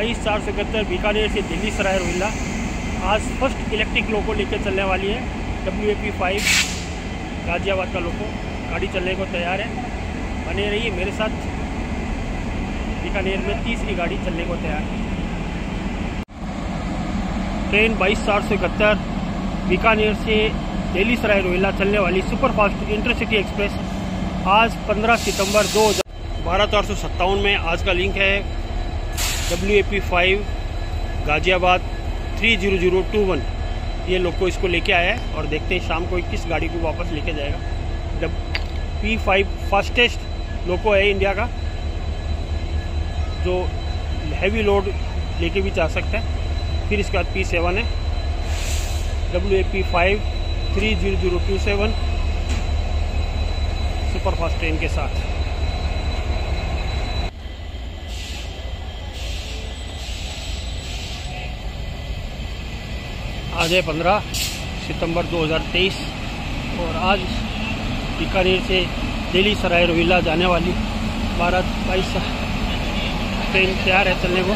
बाईस चार सौ इकहत्तर बीकानेर से दिल्ली सराय रोहिला आज फ़र्स्ट इलेक्ट्रिक लोको लेकर चलने वाली है W A P five Ghaziabad का लोको। गाड़ी चलने को तैयार है। बने रहिए मेरे साथ। बीकानेर में तीसरी गाड़ी चलने को तैयार है। ट्रेन बाईस चार सौ इकहत्तर, बीकानेर से दिल्ली सराय रोहिला चलने वाली सुपरफास्ट इंटरसिटी एक्सप्रेस। आज 15 सितंबर दो हज़ार बारह, चार सौ सत्तावन में आज का लिंक है। W A P five Ghaziabad three zero zero two one ये लोग को इसको लेके आया है और देखते हैं शाम को किस गाड़ी को वापस लेके जाएगा। जब पी फाइव फास्टेस्ट लोको है इंडिया का, जो हैवी लोड लेके भी जा सकता है। फिर इसके बाद पी सेवन है। W A P five three zero zero two seven superfast train के साथ। आज है पंद्रह सितंबर 2023 और आज बीकानेर से दिल्ली सराय रोहिला जाने वाली बारह बाईस ट्रेन तैयार है चलने को।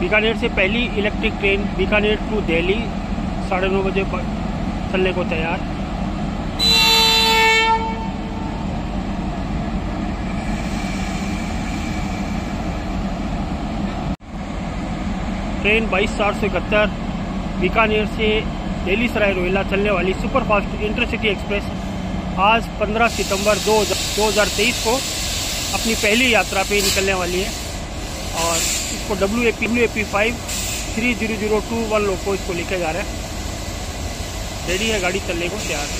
बीकानेर से पहली electric train Bikaner to Delhi साढ़े नौ बजे चलने को तैयार। ट्रेन बाईस चार सौ इकहत्तर, बीकानेर से दिल्ली सराय रोहिला चलने वाली सुपरफास्ट इंटरसिटी एक्सप्रेस आज 15 सितंबर 2023 को अपनी पहली यात्रा पे निकलने वाली है और इसको W A P A P five three zero zero two one लोग को इसको लेके जा रहे हैं। रेडी है गाड़ी चलने को, तैयार है।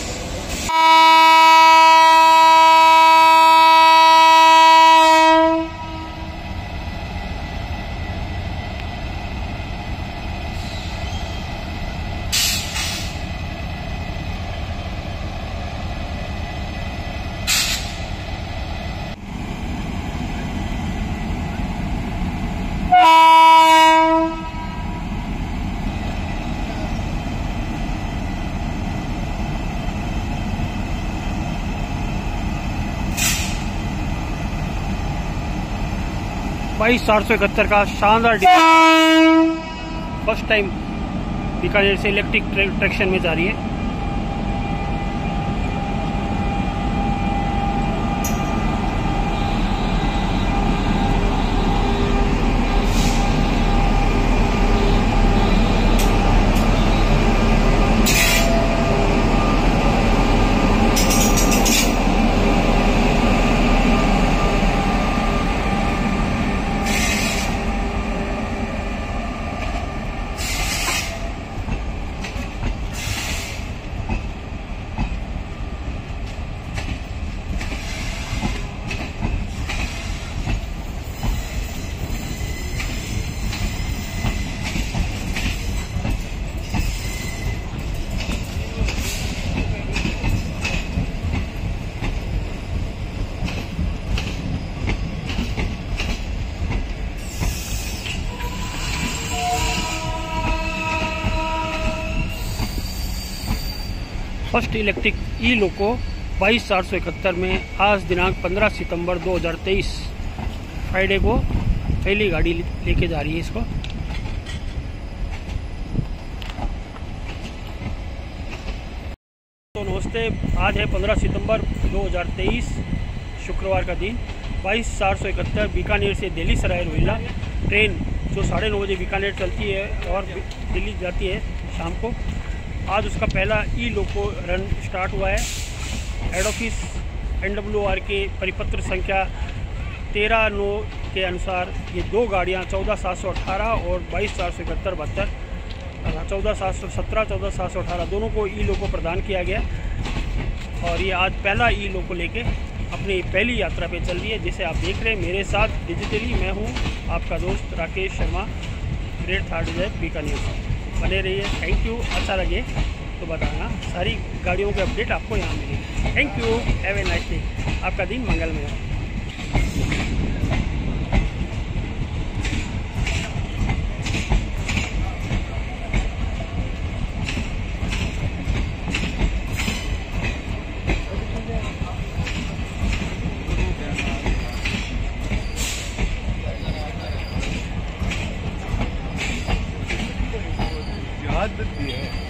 बाईस चार सौ इकहत्तर का शानदार फ़र्स्ट टाइम बीकानेर से इलेक्ट्रिक ट्रैक्शन में जा रही है। फ़र्स्ट इलेक्ट्रिक ई लोको बाईस चार सौ इकहत्तर में आज दिनांक 15 सितंबर 2023 फ्राइडे को पहली गाड़ी लेके जा रही है इसको। तो नमस्ते, आज है 15 सितंबर 2023 शुक्रवार का दिन। बाईस चार सौ इकहत्तर बीकानेर से दिल्ली सराय रोहिला ट्रेन, जो साढ़े नौ बजे बीकानेर चलती है और दिल्ली जाती है शाम को। आज उसका पहला ई लोको रन स्टार्ट हुआ है। हेड ऑफ़िस एन के परिपत्र संख्या तेरह नौ के अनुसार ये दो गाड़ियाँ चौदह सात सौ अठारह और बाईस चार सौ इकहत्तर बहत्तर चौदह सात सौ सत्रह, चौदह सात सौ अठारह दोनों को ई लोको प्रदान किया गया। और ये आज पहला ई लोको लेके अपनी पहली यात्रा पे चल रही है, जिसे आप देख रहे हैं। मेरे साथ डिजिटली मैं हूँ, आपका दोस्त Rakesh Sharma great third design Bikaner बने रहिए। थैंक यू अच्छा लगे तो बताना। सारी गाड़ियों के अपडेट आपको यहाँ मिलेगी। Thank you have a nice day आपका दिन मंगलमय हो। बात बनती है